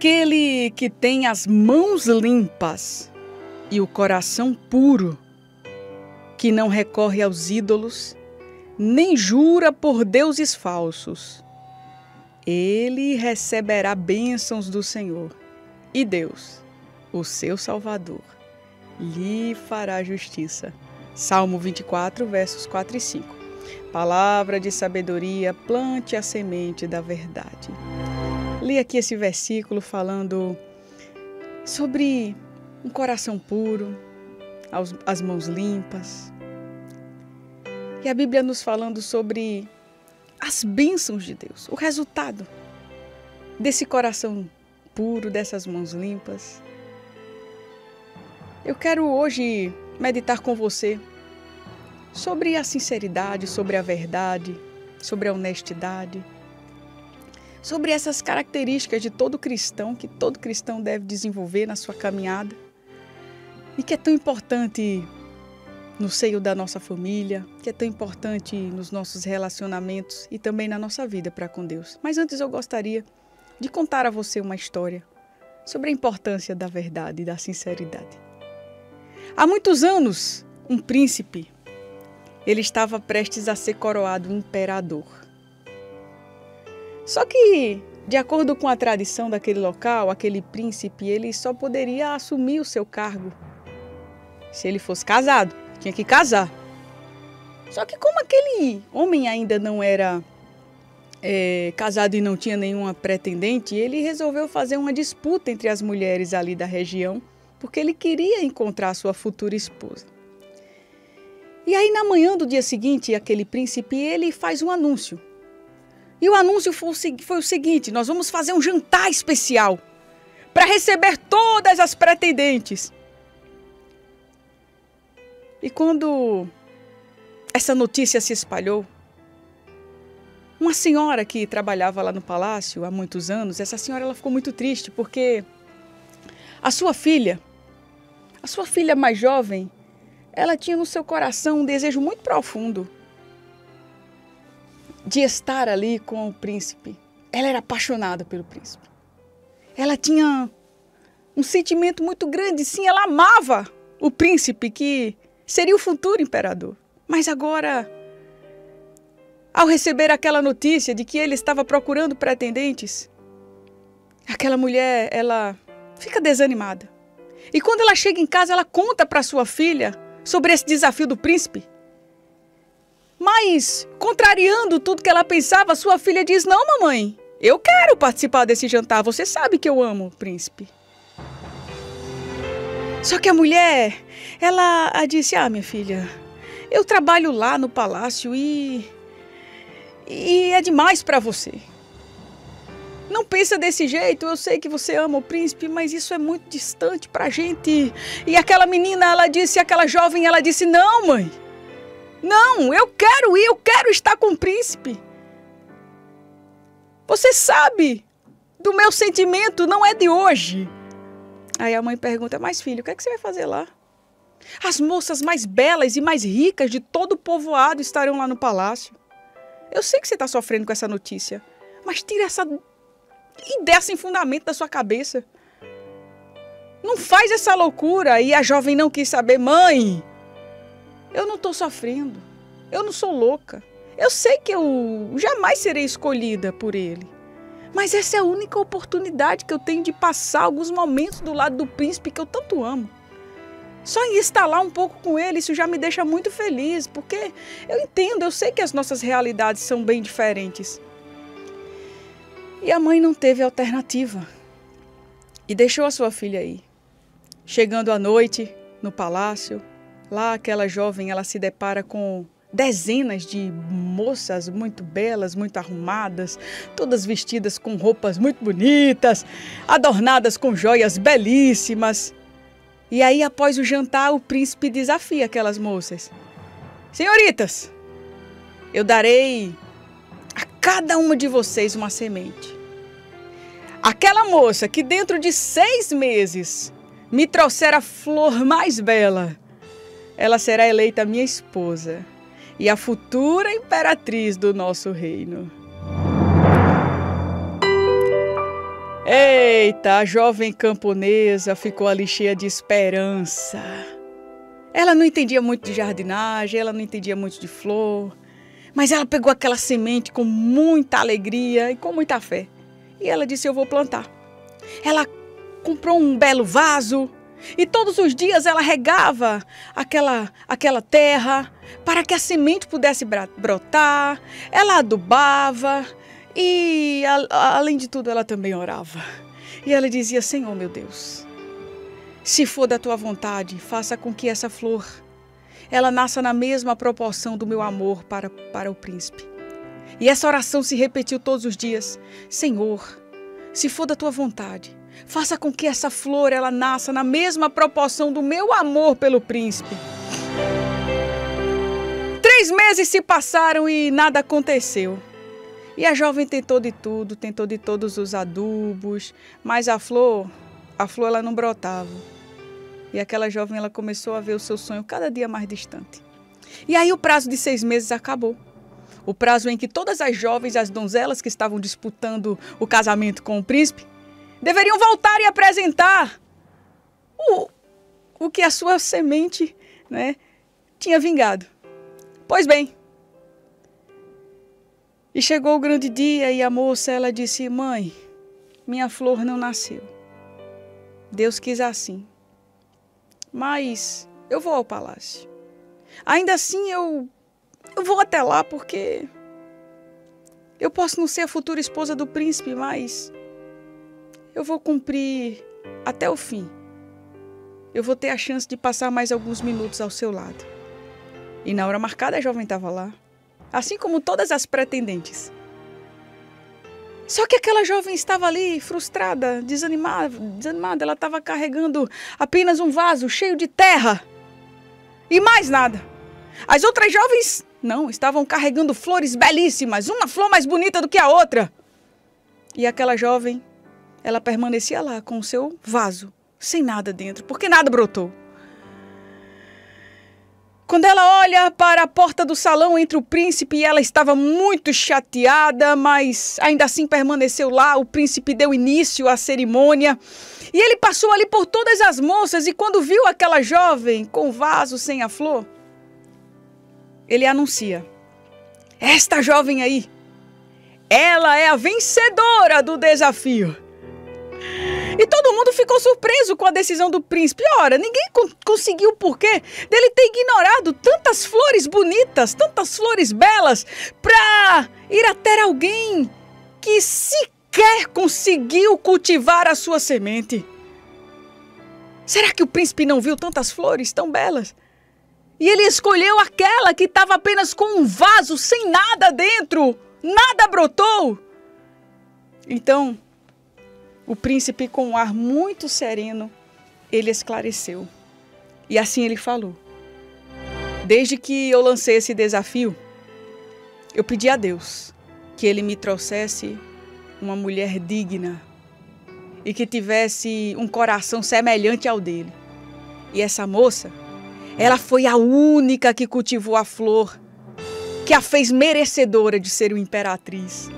Aquele que tem as mãos limpas e o coração puro, que não recorre aos ídolos, nem jura por deuses falsos, ele receberá bênçãos do Senhor, e Deus, o seu Salvador, lhe fará justiça. Salmo 24, versos 4 e 5. Palavra de sabedoria, plante a semente da verdade. Li aqui esse versículo falando sobre um coração puro, as mãos limpas. E a Bíblia nos falando sobre as bênçãos de Deus, o resultado desse coração puro, dessas mãos limpas. Eu quero hoje meditar com você sobre a sinceridade, sobre a verdade, sobre a honestidade, sobre essas características de todo cristão que todo cristão deve desenvolver na sua caminhada e que é tão importante no seio da nossa família, que é tão importante nos nossos relacionamentos e também na nossa vida para com Deus. Mas antes eu gostaria de contar a você uma história sobre a importância da verdade e da sinceridade. Há muitos anos, um príncipe, ele estava prestes a ser coroado imperador. Só que, de acordo com a tradição daquele local, aquele príncipe, ele só poderia assumir o seu cargo se ele fosse casado tinha que casar. Só que como aquele homem ainda não era é, casado e não tinha nenhuma pretendente, ele resolveu fazer uma disputa entre as mulheres ali da região, porque ele queria encontrar sua futura esposa. E aí na manhã do dia seguinte, aquele príncipe ele faz um anúncio. E o anúncio foi o, seguinte: nós vamos fazer um jantar especial para receber todas as pretendentes. E quando essa notícia se espalhou, uma senhora que trabalhava lá no palácio há muitos anos, essa senhora ela ficou muito triste porque a sua filha, a sua filha mais jovem, ela tinha no seu coração um desejo muito profundo de estar ali com o príncipe. Ela era apaixonada pelo príncipe. Ela tinha um sentimento muito grande, sim, ela amava o príncipe que seria o futuro imperador. Mas agora, ao receber aquela notícia de que ele estava procurando pretendentes, aquela mulher, ela fica desanimada. E quando ela chega em casa, ela conta para sua filha sobre esse desafio do príncipe. Mas, contrariando tudo que ela pensava, sua filha diz: Não, mamãe, eu quero participar desse jantar. Você sabe que eu amo o príncipe. Só que a mulher, ela disse: Ah, minha filha, eu trabalho lá no palácio e. e é demais para você. Não pensa desse jeito, eu sei que você ama o príncipe, mas isso é muito distante pra gente. E aquela menina, ela disse, aquela jovem, ela disse: Não, mãe. Não, eu quero ir, eu quero estar com o príncipe. Você sabe do meu sentimento, não é de hoje. Aí a mãe pergunta: Mas filho, o que, é que você vai fazer lá? As moças mais belas e mais ricas de todo o povoado estarão lá no palácio. Eu sei que você está sofrendo com essa notícia, mas tira essa ideia sem fundamento da sua cabeça. Não faz essa loucura. E a jovem não quis saber, mãe. Eu não estou sofrendo. Eu não sou louca. Eu sei que eu jamais serei escolhida por ele. Mas essa é a única oportunidade que eu tenho de passar alguns momentos do lado do príncipe que eu tanto amo. Só em estar lá um pouco com ele, isso já me deixa muito feliz, porque eu entendo, eu sei que as nossas realidades são bem diferentes. E a mãe não teve alternativa e deixou a sua filha aí. Chegando à noite no palácio, lá aquela jovem ela se depara com dezenas de moças muito belas, muito arrumadas, todas vestidas com roupas muito bonitas, adornadas com joias belíssimas. E aí, após o jantar, o príncipe desafia aquelas moças: Senhoritas, eu darei a cada uma de vocês uma semente. Aquela moça que dentro de seis meses me trouxer a flor mais bela, ela será eleita minha esposa e a futura imperatriz do nosso reino. Eita, a jovem camponesa ficou ali cheia de esperança. Ela não entendia muito de jardinagem, ela não entendia muito de flor, mas ela pegou aquela semente com muita alegria e com muita fé. E ela disse: Eu vou plantar. Ela comprou um belo vaso e todos os dias ela regava aquela, aquela terra para que a semente pudesse brotar. Ela adubava e, a, além de tudo, ela também orava. E ela dizia: Senhor meu Deus, se for da tua vontade, faça com que essa flor ela nasça na mesma proporção do meu amor para, para o príncipe. E essa oração se repetiu todos os dias: Senhor, se for da tua vontade, faça com que essa flor ela nasça na mesma proporção do meu amor pelo príncipe. Três meses se passaram e nada aconteceu. E a jovem tentou de tudo, tentou de todos os adubos, mas a flor, a flor ela não brotava. E aquela jovem ela começou a ver o seu sonho cada dia mais distante. E aí o prazo de seis meses acabou. O prazo em que todas as jovens, as donzelas que estavam disputando o casamento com o príncipe, deveriam voltar e apresentar o, o que a sua semente né, tinha vingado. Pois bem, e chegou o grande dia e a moça ela disse: Mãe, minha flor não nasceu. Deus quis assim mas eu vou ao palácio. Ainda assim, eu, eu vou até lá porque eu posso não ser a futura esposa do príncipe, mas eu vou cumprir até o fim. Eu vou ter a chance de passar mais alguns minutos ao seu lado. E na hora marcada a jovem estava lá, assim como todas as pretendentes. Só que aquela jovem estava ali frustrada, desanimada, desanimada. Ela estava carregando apenas um vaso cheio de terra e mais nada. As outras jovens não, estavam carregando flores belíssimas, uma flor mais bonita do que a outra. E aquela jovem, ela permanecia lá com o seu vaso, sem nada dentro, porque nada brotou. Quando ela olha para a porta do salão entre o príncipe, ela estava muito chateada, mas ainda assim permaneceu lá. O príncipe deu início à cerimônia. E ele passou ali por todas as moças e quando viu aquela jovem com o vaso sem a flor, ele anuncia: Esta jovem aí, ela é a vencedora do desafio. E todo mundo ficou surpreso com a decisão do príncipe. Ora, ninguém co conseguiu o porquê dele ter ignorado tantas flores bonitas, tantas flores belas, para ir até alguém que sequer conseguiu cultivar a sua semente. Será que o príncipe não viu tantas flores tão belas? E ele escolheu aquela que estava apenas com um vaso sem nada dentro. Nada brotou. Então, o príncipe, com um ar muito sereno, ele esclareceu. E assim ele falou: Desde que eu lancei esse desafio, eu pedi a Deus que ele me trouxesse uma mulher digna e que tivesse um coração semelhante ao dele. E essa moça, ela foi a única que cultivou a flor, que a fez merecedora de ser uma imperatriz.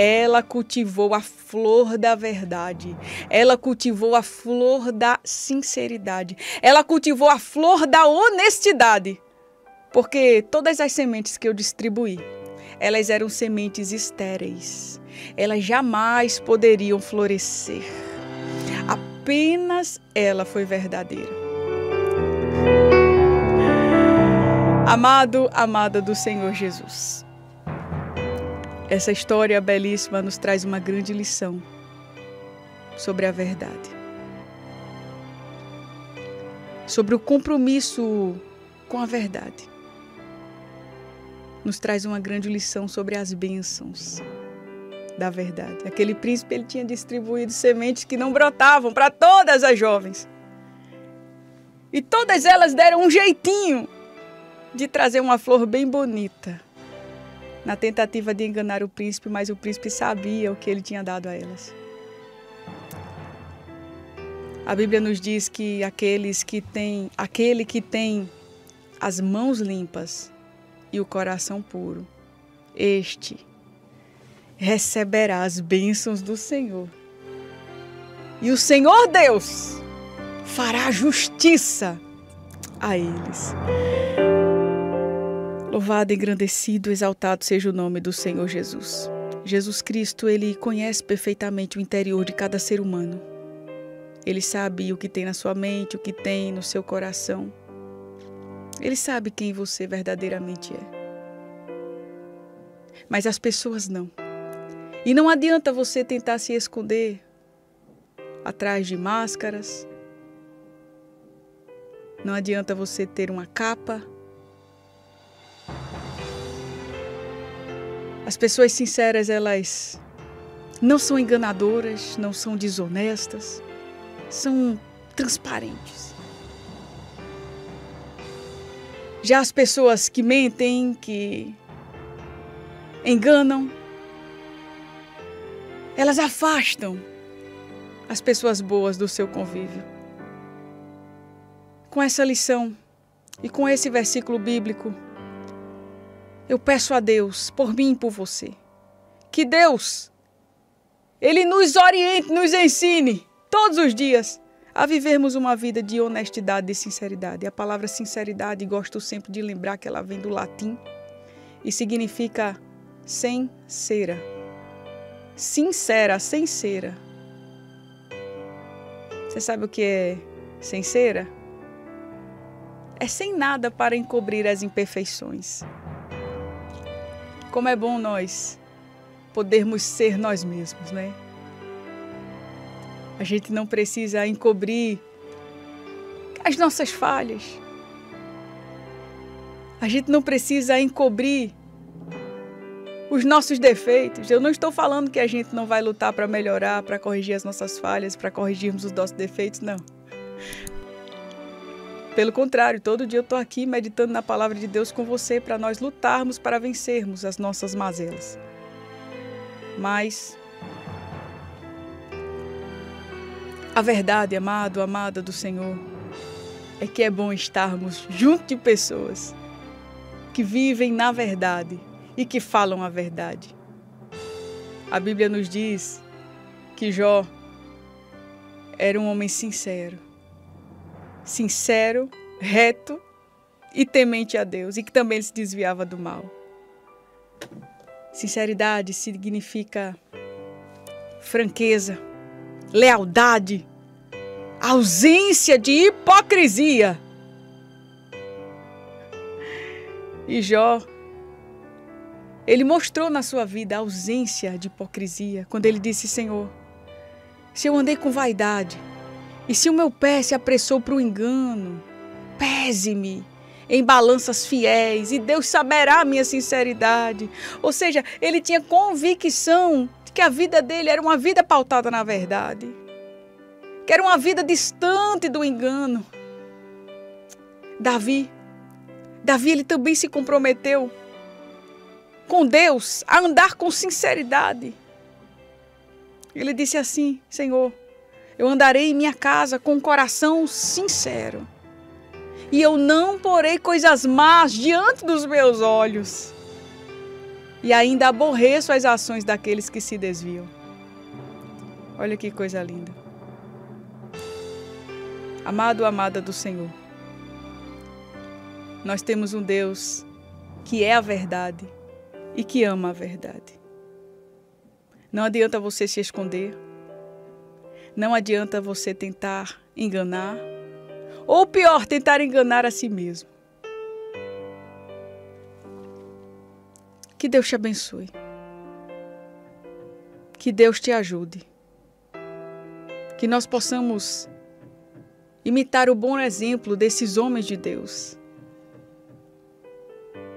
Ela cultivou a flor da verdade. Ela cultivou a flor da sinceridade. Ela cultivou a flor da honestidade. Porque todas as sementes que eu distribuí, elas eram sementes estéreis. Elas jamais poderiam florescer. Apenas ela foi verdadeira. Amado, amada do Senhor Jesus. Essa história belíssima nos traz uma grande lição sobre a verdade. Sobre o compromisso com a verdade. Nos traz uma grande lição sobre as bênçãos da verdade. Aquele príncipe ele tinha distribuído sementes que não brotavam para todas as jovens. E todas elas deram um jeitinho de trazer uma flor bem bonita na tentativa de enganar o príncipe, mas o príncipe sabia o que ele tinha dado a elas. A Bíblia nos diz que aqueles que têm, aquele que tem as mãos limpas e o coração puro, este receberá as bênçãos do Senhor E o Senhor Deus fará justiça a eles. Louvado, engrandecido, exaltado seja o nome do Senhor Jesus. Jesus Cristo, ele conhece perfeitamente o interior de cada ser humano. Ele sabe o que tem na sua mente, o que tem no seu coração. Ele sabe quem você verdadeiramente é. Mas as pessoas não. E não adianta você tentar se esconder atrás de máscaras. Não adianta você ter uma capa. As pessoas sinceras, elas não são enganadoras, não são desonestas, são transparentes. Já as pessoas que mentem, que enganam, elas afastam as pessoas boas do seu convívio. Com essa lição e com esse versículo bíblico, eu peço a Deus, por mim e por você, que Deus, Ele nos oriente, nos ensine todos os dias a vivermos uma vida de honestidade e sinceridade. A palavra sinceridade, gosto sempre de lembrar que ela vem do latim e significa sem cera. Sincera, sem cera. Você sabe o que é sem cera? É sem nada para encobrir as imperfeições. Como é bom nós podermos ser nós mesmos, né? A gente não precisa encobrir as nossas falhas. A gente não precisa encobrir os nossos defeitos. Eu não estou falando que a gente não vai lutar para melhorar, para corrigir as nossas falhas, para corrigirmos os nossos defeitos, não. Pelo contrário, todo dia eu estou aqui meditando na palavra de Deus com você para nós lutarmos para vencermos as nossas mazelas. Mas a verdade, amado, amada do Senhor, é que é bom estarmos junto de pessoas que vivem na verdade e que falam a verdade. A Bíblia nos diz que Jó era um homem sincero. Sincero, reto e temente a Deus, e que também se desviava do mal. Sinceridade significa franqueza, lealdade, ausência de hipocrisia. E Jó ele mostrou na sua vida a ausência de hipocrisia quando ele disse: Senhor, se eu andei com vaidade e se o meu pé se apressou para o engano, pese-me em balanças fiéis e Deus saberá a minha sinceridade. Ou seja, ele tinha convicção de que a vida dele era uma vida pautada na verdade, que era uma vida distante do engano. Davi, Davi ele também se comprometeu com Deus, a andar com sinceridade. Ele disse assim: Senhor, eu andarei em minha casa com um coração sincero, e eu não porei coisas más diante dos meus olhos, e ainda aborreço as ações daqueles que se desviam. Olha que coisa linda. Amado, amada do Senhor, nós temos um Deus que é a verdade e que ama a verdade. Não adianta você se esconder. Não adianta você tentar enganar. Ou pior, tentar enganar a si mesmo. Que Deus te abençoe. Que Deus te ajude. Que nós possamos imitar o bom exemplo desses homens de Deus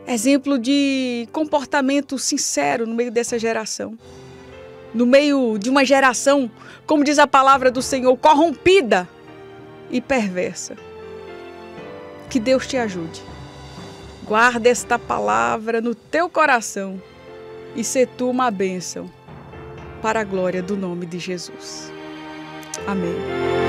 exemplo de comportamento sincero no meio dessa geração. No meio de uma geração, como diz a palavra do Senhor, corrompida e perversa. Que Deus te ajude. Guarda esta palavra no teu coração e se tu uma bênção para a glória do nome de Jesus. Amém.